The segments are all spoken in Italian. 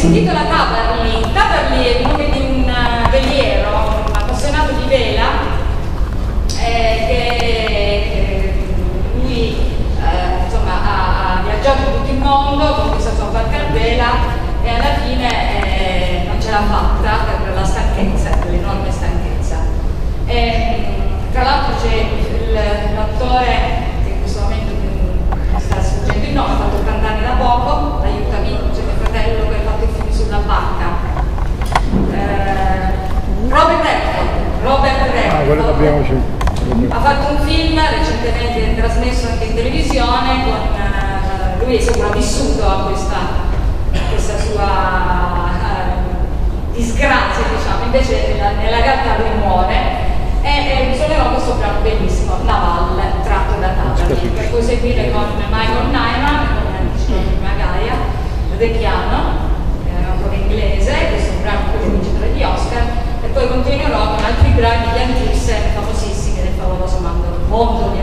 si intitola Taberly. Taberly è il nome di un eh, veliero appassionato di vela eh, che eh, lui eh, insomma, ha, ha viaggiato per tutto il mondo, ha conquistato sua barca a vela e alla fine eh, non ce l'ha fatta per la stanchezza, per l'enorme stanchezza. E, tra l'altro c'è il- l'attore che in questo momento mi sta sfuggendo il nome, ha fatto 80 anni da poco, aiutami, c'è mio fratello che ha fatto il film sulla barca. Eh, Robert Redford, Robert Ah, quello Redford. l'abbiamo sentito. Ha fatto un film recentemente trasmesso anche in televisione con eh, lui è sopravvissuto a questa, a questa sua eh, disgrazia, diciamo, invece nella, nella realtà lui muore e, e suonerò questo brano bellissimo, Naval, tratto da Taverny, per poi seguire con Michael Nyman, come diceva prima Gaia, del piano, eh, ancora inglese, questo è un brano che vincitore di Oscar, e poi continuerò con altri brani di Antissen famosissimi del favoloso mondo, mondo di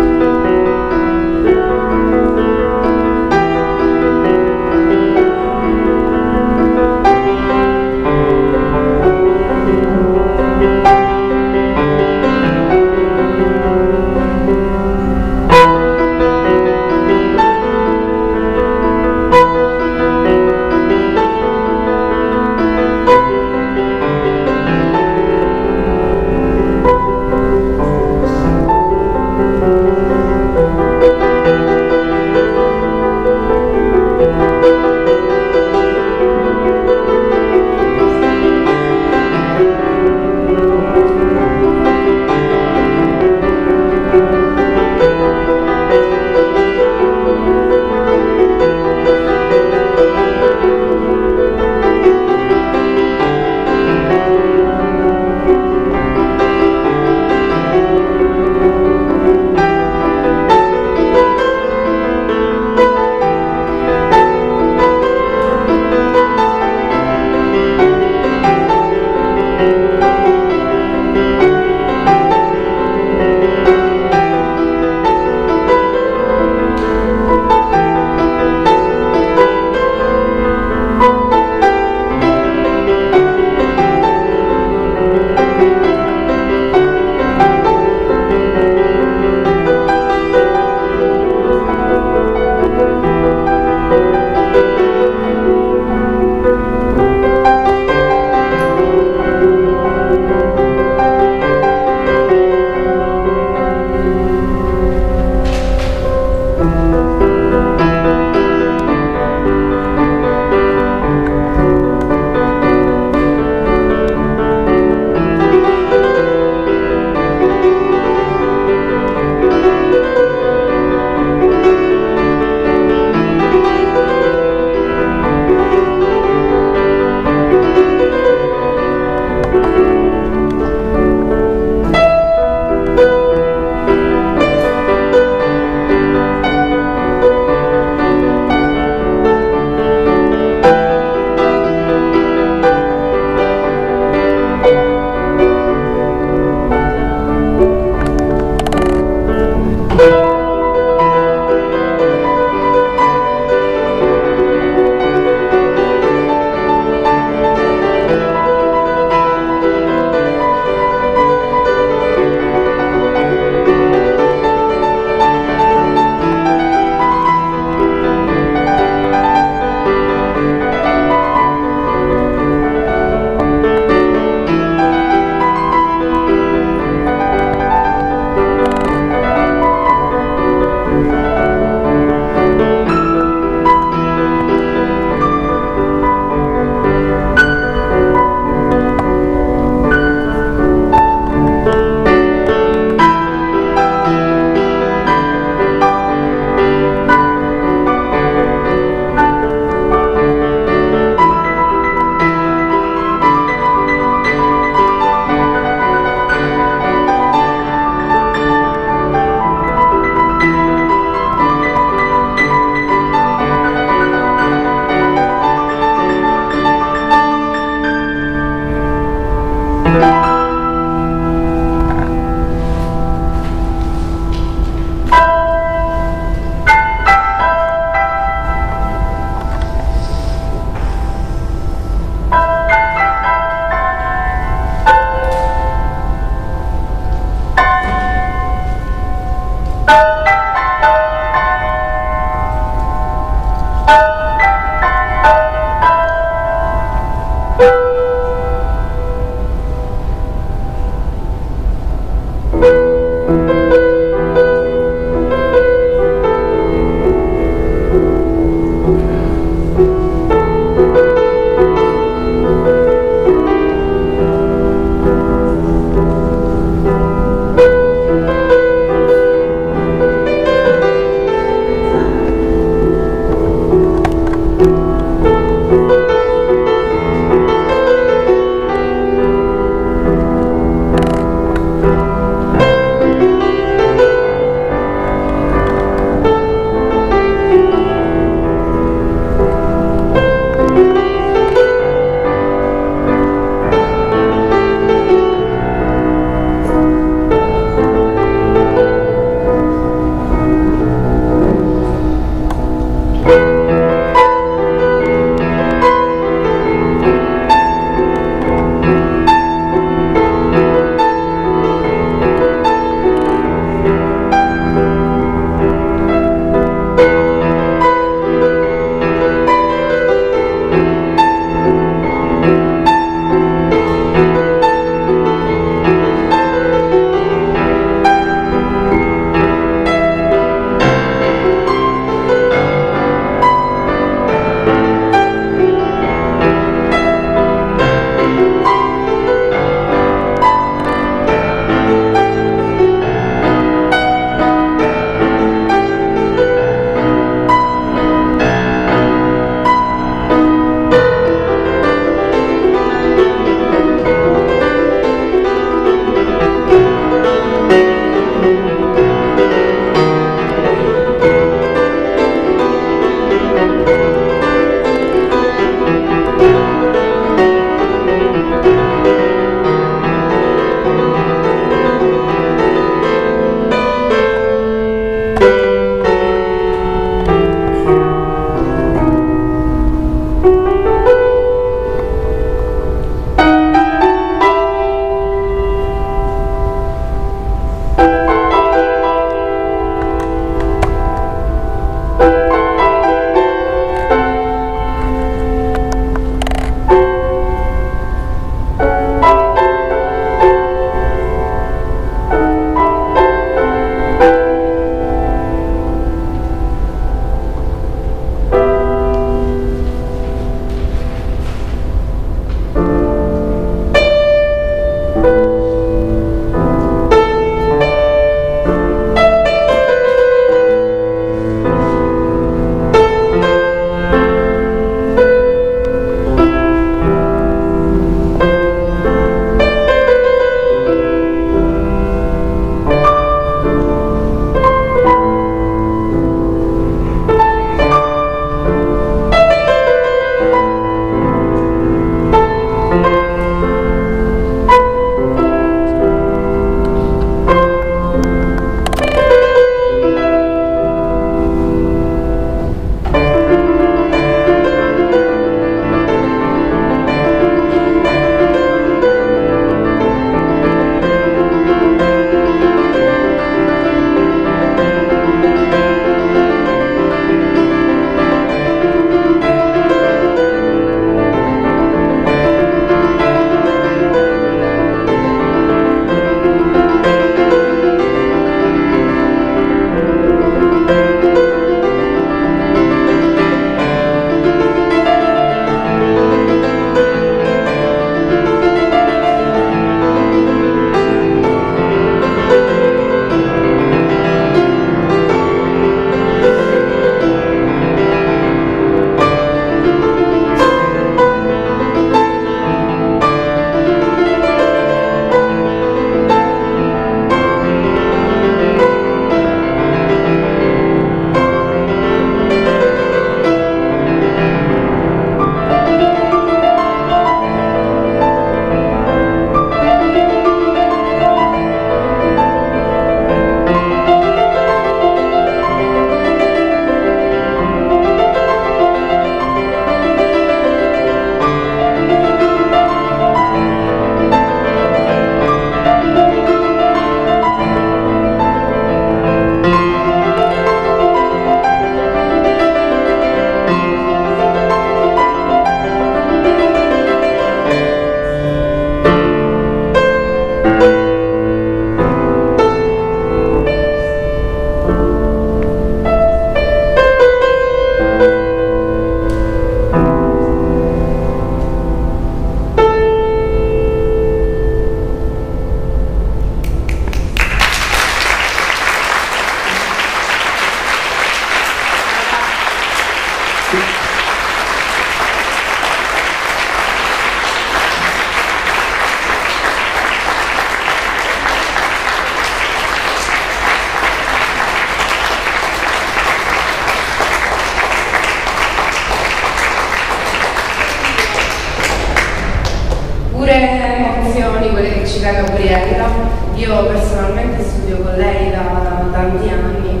uscirà Gabriella. Io personalmente studio con lei da, da tanti anni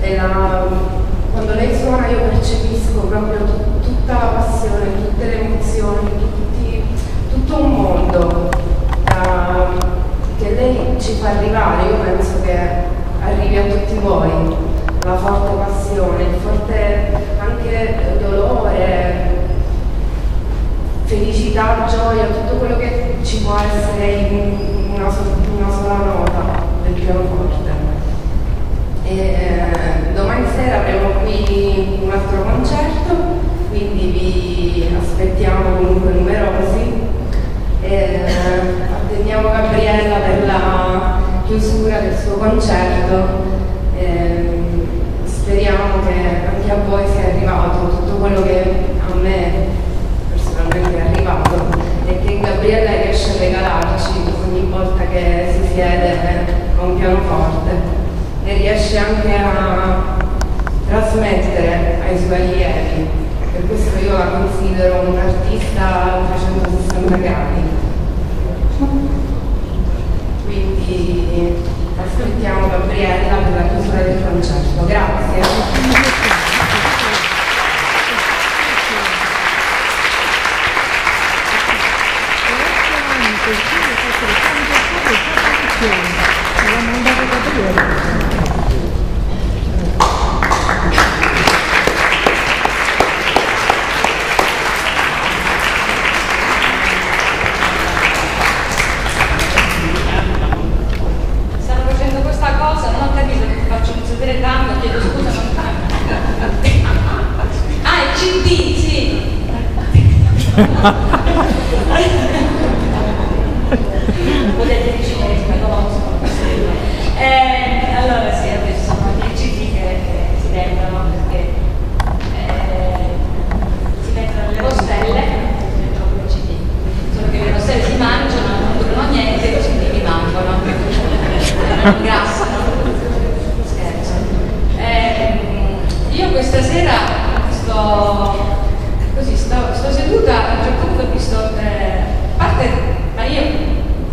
e la, quando lei suona io percepisco proprio tutta la passione, tutte le emozioni, tutti, tutto un mondo uh, che lei ci fa arrivare. Io penso che arrivi a tutti voi la forte passione, il forte anche dolore, felicità, gioia, tutto quello che ci può essere in una, una sola nota del pianoforte. E, eh, domani sera avremo qui un altro concerto, quindi vi aspettiamo comunque numerosi. E, eh, attendiamo Gabriella per la chiusura del suo concerto. E, speriamo che anche a voi sia arrivato tutto quello che a me e che Gabriella riesce a regalarci ogni volta che si siede a un pianoforte e riesce anche a trasmettere ai suoi allievi. Per questo io la considero un'artista a 360 gradi. Quindi aspettiamo Gabriella per la chiusura del concerto. Grazie. Potete decidere come dopo allora sì, adesso sono 10 che, si vendono perché eh, si mettono le rostelle, si mettono le CD, solo che le rostelle si mangiano, non durano niente, i CD rimangono, grassano. Scherzo. Eh, io questa sera sto così sto, sto seduta, a un certo punto ho visto, eh, parte, ma io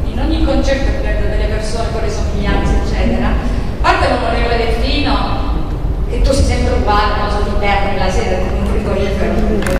in ogni concerto prendo delle persone con le somiglianze, eccetera, parte l'onorevole Delfino, che tu sei sempre uguale, non so, ti perdi la sera, con un frigorifero.